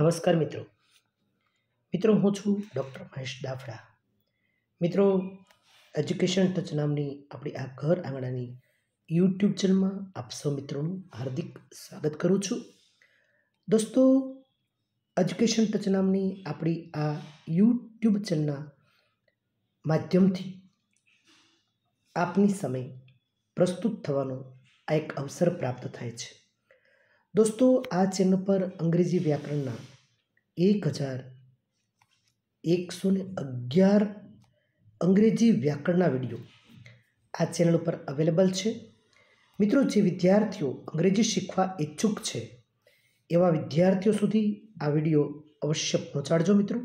નમસ્કાર મિત્રો. મિત્રો, હું છું ડૉક્ટર મહેશ દાફડા મિત્રો, એજ્યુકેશન ટચ નામની આપણી આ ઘર આંગણાની યુટ્યુબ ચેનલમાં આપ સૌ મિત્રોનું હાર્દિક સ્વાગત કરું છું. દોસ્તો, એજ્યુકેશન ટચ નામની આપણી આ યુટ્યુબ ચેનલના માધ્યમથી આપની સામે પ્રસ્તુત થવાનો આ એક અવસર પ્રાપ્ત થાય છે. દોસ્તો, આ ચેનલ પર અંગ્રેજી વ્યાકરણના એક હજાર એકસો ને અગિયાર અંગ્રેજી વ્યાકરણના વીડિયો આ ચેનલ ઉપર અવેલેબલ છે. મિત્રો, જે વિદ્યાર્થીઓ અંગ્રેજી શીખવા ઈચ્છુક છે, એવા વિદ્યાર્થીઓ સુધી આ વીડિયો અવશ્ય પહોંચાડજો મિત્રો.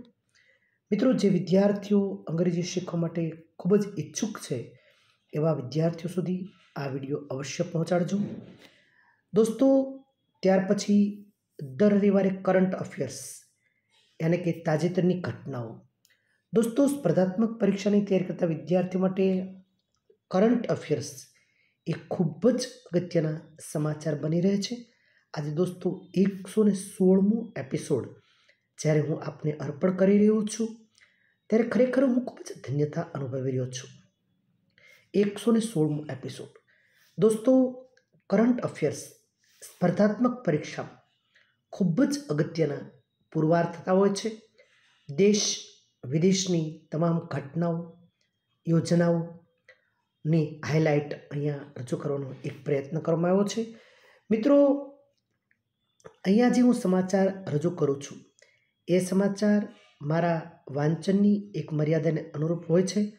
મિત્રો, જે વિદ્યાર્થીઓ અંગ્રેજી શીખવા માટે ખૂબ જ ઈચ્છુક છે, એવા વિદ્યાર્થીઓ સુધી આ વીડિયો અવશ્ય પહોંચાડજો. દોસ્તો ત્યાર પછી દર રવિવારે કરંટ અફેર્સ યાને કે તાજેતરની ઘટનાઓ. દોસ્તો, સ્પર્ધાત્મક પરીક્ષાની તૈયારી કરતા વિદ્યાર્થીઓ માટે કરંટ અફેર્સ એ ખૂબ જ અગત્યના સમાચાર બની રહે છે. આજે દોસ્તો, એકસો ને સોળમો એપિસોડ જ્યારે હું આપને અર્પણ કરી રહ્યો છું, ત્યારે ખરેખર હું ખૂબ જ ધન્યતા અનુભવી રહ્યો છું. એકસો ને સોળમો એપિસોડ. દોસ્તો, કરંટ અફેર્સ સ્પર્ધાત્મક પરીક્ષા ખૂબ જ અગત્યના પુરવાર થતા હોય છે. દેશ વિદેશની તમામ ઘટનાઓ યોજનાઓની હાઇલાઇટ અહીંયા રજૂ કરવાનો એક પ્રયત્ન કરવામાં આવ્યો છે. મિત્રો, અહીંયા જે હું સમાચાર રજૂ કરું છું, એ સમાચાર મારા વાંચનની એક મર્યાદાને અનુરૂપ હોય છે.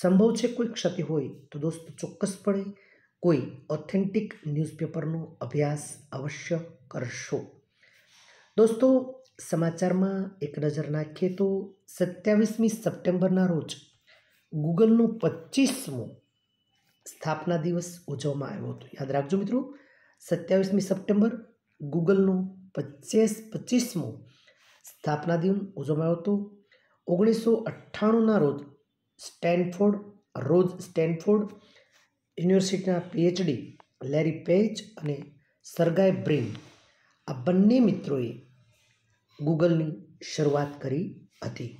સંભવ છે કોઈ ક્ષતિ હોય તો દોસ્તો ચોક્કસપણે કોઈ ઓથેન્ટિક ન્યૂઝપેપરનો અભ્યાસ અવશ્ય કરશો. દોસ્તો, સમાચારમાં એક નજર નાખીએ તો સત્યાવીસમી સપ્ટેમ્બરના રોજ ગૂગલનો પચીસમો સ્થાપના દિવસ ઉજવવામાં આવ્યો હતો. યાદ રાખજો મિત્રો, સત્યાવીસમી સપ્ટેમ્બર ગૂગલનો પચીસ પચીસમો સ્થાપના દિવસ ઉજવવામાં આવ્યો હતો. ઓગણીસો અઠ્ઠાણુંના રોજ સ્ટેનફોર્ડ રોજ સ્ટેનફોર્ડ યુનિવર્સિટીના પીએચડી લેરી પેજ અને સરગાય બ્રિન આ બંને મિત્રોએ ગૂગલની શરૂઆત કરી હતી.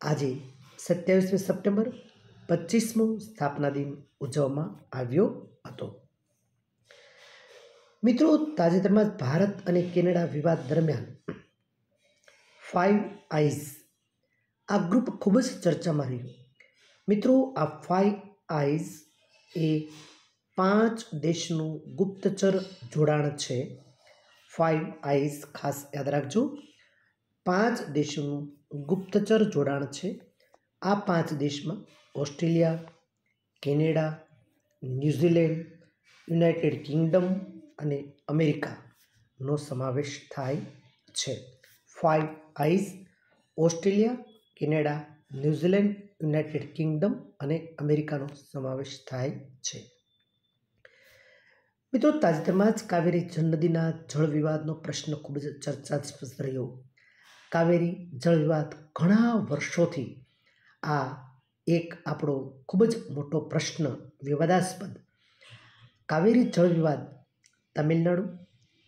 આજે સત્યાવીસમી સપ્ટેમ્બર પચીસમો સ્થાપના દિન ઉજવવામાં આવ્યો હતો. મિત્રો, તાજેતરમાં જ ભારત અને કેનેડા વિવાદ દરમિયાન ફાઇવ આઈઝ આ ગ્રુપ ખૂબ જ ચર્ચામાં રહ્યું. મિત્રો, આ ફાઇવ આઈઝ એ પાંચ દેશનું ગુપ્તચર જોડાણ છે. ફાઇવ આઈઝ ખાસ યાદ રાખજો. પાંચ દેશોનું ગુપ્તચર જોડાણ છે. આ પાંચ દેશમાં Australia, Canada, New Zealand, United Kingdom અને અમેરિકાનો સમાવેશ થાય છે. Five eyes Australia, Canada, New Zealand, United Kingdom અને અમેરિકાનો સમાવેશ થાય છે. મિત્રો, તાજેતરમાં જ કાવેરી નદીના જળ વિવાદનો પ્રશ્ન ખૂબ જ ચર્ચાસ્પદ રહ્યો. કાવેરી જળ વિવાદ ઘણા વર્ષોથી આ એક આપણો ખૂબ જ મોટો પ્રશ્ન, વિવાદાસ્પદ. કાવેરી જળ વિવાદ તમિલનાડુ,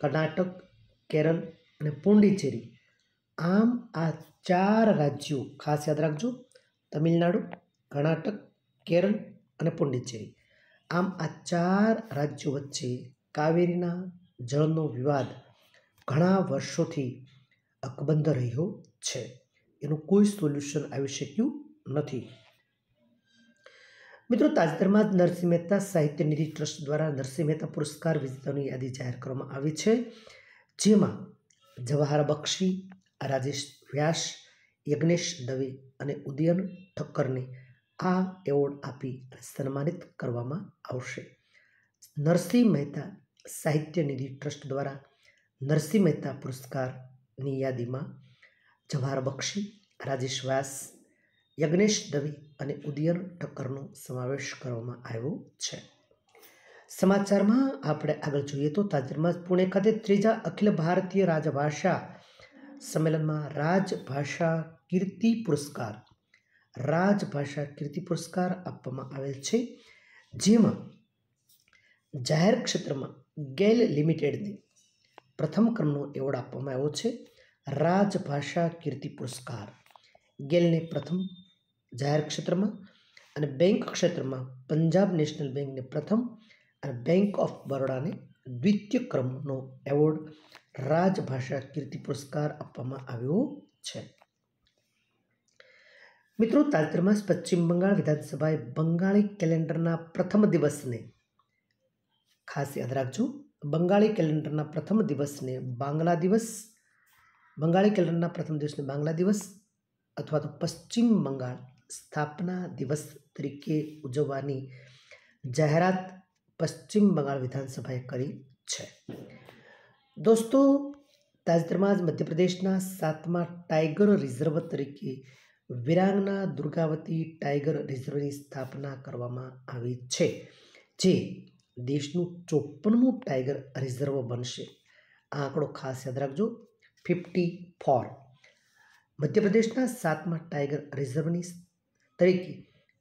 કર્ણાટક, કેરળ અને પુંડિચેરી. આમ આ ચાર રાજ્યો ખાસ યાદ રાખજો. તમિલનાડુ કર્ણાટક, કેરળ અને પુંડિચેરી. આમ આ ચાર રાજ્યો વચ્ચે કાવેરીના જળનો વિવાદ ઘણા વર્ષોથી અકબંધ રહ્યો છે. એનું કોઈ સોલ્યુશન આવી શક્યું નથી. મિત્રો, તાજેતરમાં જ નરસિંહ મહેતા સાહિત્ય નિધિ ટ્રસ્ટ દ્વારા નરસિંહ મહેતા પુરસ્કાર વિજેતાની યાદી જાહેર કરવામાં આવી છે, જેમાં જવાહર બક્ષી, રાજેશ વ્યાસ, યજ્ઞેશ દવે અને ઉદયન ઠક્કરને આ એવોર્ડ આપી સન્માનિત કરવામાં આવશે. નરસિંહ મહેતા સાહિત્ય નિધિ ટ્રસ્ટ દ્વારા નરસિંહ મહેતા પુરસ્કારની યાદીમાં જવાહર બક્ષી, રાજેશ વ્યાસ, યજ્ઞેશ દવી અને ઉદયન ઠક્કરનો સમાવેશ કરવામાં આવ્યો છે. સમાચારમાં આપણે આગળ જોઈએ તો તાજેતરમાં પુણે ખાતે ત્રીજા અખિલ ભારતીય રાજભાષા સંમેલનમાં રાજભાષા કીર્તિ પુરસ્કાર રાજભાષા કીર્તિ પુરસ્કાર આપવામાં આવેલ છે, જેમાં જાહેર ક્ષેત્રમાં ગેલ લિમિટેડને પ્રથમ ક્રમનો એવોર્ડ આપવામાં આવ્યો છે, રાજભાષા કીર્તિ પુરસ્કાર. ગેલને પ્રથમ જાહેર ક્ષેત્રમાં અને બેંક ક્ષેત્રમાં પંજાબ નેશનલ બેંકને પ્રથમ અને બેંક ઓફ બરોડાને દ્વિતીય ક્રમનો એવોર્ડ રાજભાષા કીર્તિ પુરસ્કાર આપવામાં આવ્યો છે. મિત્રો, તાજેતરમાં જ પશ્ચિમ બંગાળ વિધાનસભાએ બંગાળી કેલેન્ડરના પ્રથમ દિવસને ખાસ યાદ રાખજો. બંગાળી કેલેન્ડરના પ્રથમ દિવસને બાંગ્લા દિવસ, બંગાળી કેલેન્ડરના પ્રથમ દિવસને બાંગ્લા દિવસ અથવા તો પશ્ચિમ બંગાળ સ્થાપના દિવસ તરીકે ઉજવવાની જાહેરાત પશ્ચિમ બંગાળ વિધાનસભાએ કરી છે. દોસ્તો, તાજેતરમાં જ મધ્યપ્રદેશના સાતમા ટાઈગર રિઝર્વ તરીકે વિરાંગના દુર્ગાવતી ટાઈગર રિઝર્વની સ્થાપના કરવામાં આવી છે, જે દેશનું ચોપનમું ટાઈગર રિઝર્વ બનશે. આ આંકડો ખાસ યાદ રાખજો. Fifty four. મધ્યપ્રદેશના સાતમા ટાઈગર રિઝર્વની તરીકે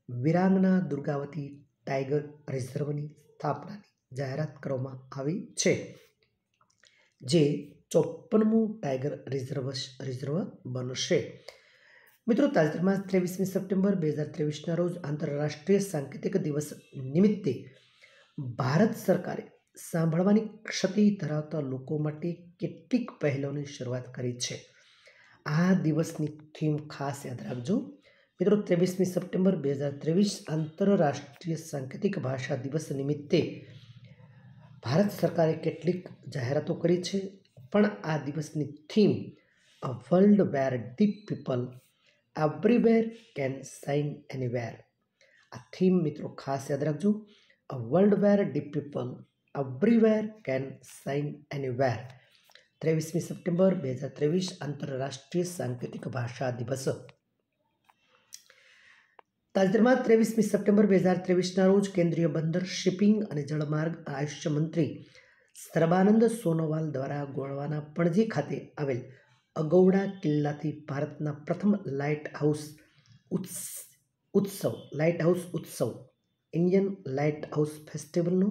વિરાંગના દુર્ગાવતી ટાઈગર રિઝર્વની સ્થાપનાની જાહેરાત કરવામાં આવી છે, જે ચોપનમું ટાઈગર રિઝર્વ રિઝર્વ બનશે. મિત્રો, તાજેતરમાં ત્રેવીસમી સપ્ટેમ્બર બે હજાર ત્રેવીસના રોજ આંતરરાષ્ટ્રીય સાંકેતિક દિવસ નિમિત્તે ભારત સરકારે સાંભળવાની ક્ષતિ ધરાવતા લોકો માટે કેટલીક પહેલોની શરૂઆત કરી છે. આ દિવસની થીમ ખાસ યાદ રાખજો. મિત્રો, ત્રેવીસમી સપ્ટેમ્બર બે હજાર ત્રેવીસ આંતરરાષ્ટ્રીય સાંકેતિક ભાષા દિવસ નિમિત્તે ભારત સરકારે કેટલીક જાહેરાતો કરી છે. પણ આ દિવસની theme a world where deaf people everywhere can sign anywhere આ થીમ મિત્રો, ખાસ યાદ રાખજો. A world where deaf people everywhere can sign anywhere ત્રેવીસમી September બે હજાર ત્રેવીસ આંતરરાષ્ટ્રીય સાંકેતિક ભાષા દિવસ. તાજેતરમાં ત્રેવીસમી સપ્ટેમ્બર બે હજાર ત્રેવીસના રોજ કેન્દ્રીય બંદર, શિપિંગ અને જળમાર્ગ આયુષ્ય મંત્રી સર્બાનંદ સોનોવાલ દ્વારા ગોળવાના પણજી ખાતે આવેલ અગૌડા કિલ્લાથી ભારતના પ્રથમ લાઇટ હાઉસ ઉત્સવ લાઇટ હાઉસ ઉત્સવ, ઇન્ડિયન લાઇટ હાઉસ ફેસ્ટિવલનો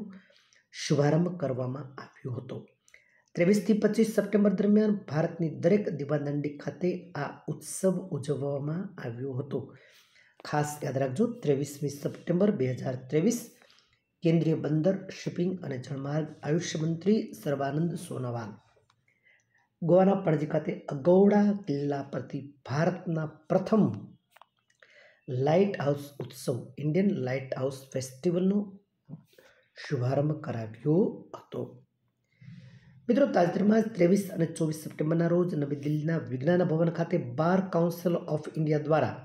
શુભારંભ કરવામાં આવ્યો હતો. ત્રેવીસથી પચીસ સપ્ટેમ્બર દરમિયાન ભારતની દરેક દીવાદાંડી ખાતે આ ઉત્સવ ઉજવવામાં આવ્યો હતો. ખાસ યાદ રાખજો, ત્રેવીસમી સપ્ટેમ્બર બે હજાર ત્રેવીસ, કેન્દ્રીય બંદર, શિપિંગ અને જળમાર્ગ આયુષ્ય મંત્રી સર્વાનંદ સોનોવાલ. ગોવાના પણજી ખાતે અગૌડા કિલ્લા પરથી ભારતના પ્રથમ લાઇટ હાઉસ ઉત્સવ, ઇન્ડિયન લાઇટ હાઉસ ફેસ્ટિવલનો શુભારંભ કરાવ્યો હતો. મિત્રો, તાજેતરમાં ત્રેવીસ અને ચોવીસ સપ્ટેમ્બરના રોજ નવી દિલ્હીના વિજ્ઞાન ભવન ખાતે બાર કાઉન્સિલ ઓફ ઇન્ડિયા દ્વારા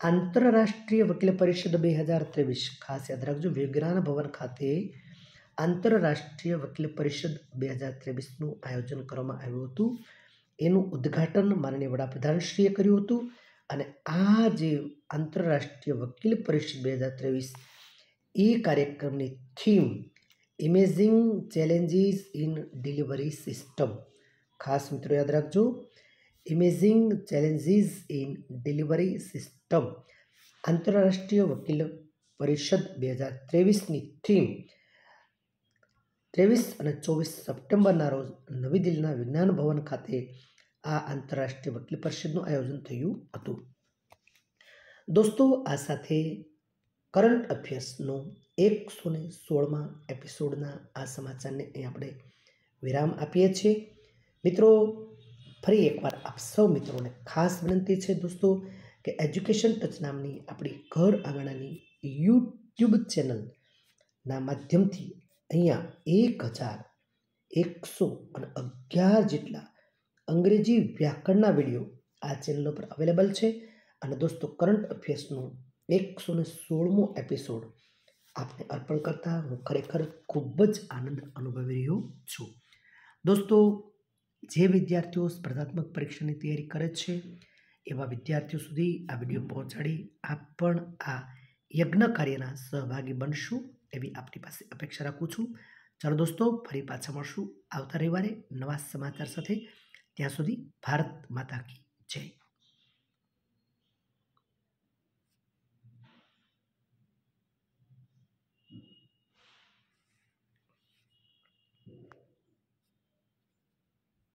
આંતરરાષ્ટ્રીય વકીલ પરિષદ બે હજાર ત્રેવીસ ખાસ યાદ રાખજો. વિજ્ઞાન ભવન ખાતે આંતરરાષ્ટ્રીય વકીલ પરિષદ બે હજાર ત્રેવીસનું આયોજન કરવામાં આવ્યું હતું. એનું ઉદ્ઘાટન માનનીય વડાપ્રધાનશ્રીએ કર્યું હતું અને આ જે આંતરરાષ્ટ્રીય વકીલ પરિષદ બે હજાર ત્રેવીસ, એ કાર્યક્રમની theme emerging challenges in delivery system ખાસ મિત્રો યાદ રાખજો. Emerging challenges in delivery system આંતરરાષ્ટ્રીય વકીલ પરિષદ બે હજાર ત્રેવીસની થીમ ત્રેવીસ અને ચોવીસ સપ્ટેમ્બરના રોજ નવી દિલ્હીના વિજ્ઞાન ભવન ખાતે આ આંતરરાષ્ટ્રીય વકીલ પરિષદનું આયોજન થયું હતું. દોસ્તો, આ સાથે કરંટ અફેર્સનો એકસો ને સોળમાં એપિસોડના આ સમાચારને અહીં આપણે વિરામ આપીએ છીએ. મિત્રો, ફરી એકવાર આપ સૌ મિત્રોને ખાસ વિનંતી છે દોસ્તો, કે એજ્યુકેશન ટચ નામની આપણી ઘર આંગણાની યુટ્યુબ ચેનલના માધ્યમથી અહીંયા એક હજાર એકસો અને અગિયાર જેટલા અંગ્રેજી વ્યાકરણના વીડિયો આ ચેનલ પર અવેલેબલ છે. અને દોસ્તો કરંટ અફેર્સનું એકસો ને સોળમો એપિસોડ આપને અર્પણ કરતાં હું ખરેખર ખૂબ જ આનંદ અનુભવી રહ્યો છું. દોસ્તો, જે વિદ્યાર્થીઓ સ્પર્ધાત્મક પરીક્ષાની તૈયારી કરે છે, એવા વિદ્યાર્થીઓ સુધી આ વીડિયો પહોંચાડી આપ પણ આ યજ્ઞ કાર્યના સહભાગી બનશું. એવી આપની પાસે અપેક્ષા રાખું છું. ચાલો દોસ્તો, ફરી પાછા મળશું આવતા રવિવારે નવા સમાચાર સાથે. ત્યાં સુધી ભારત માતા કી જય.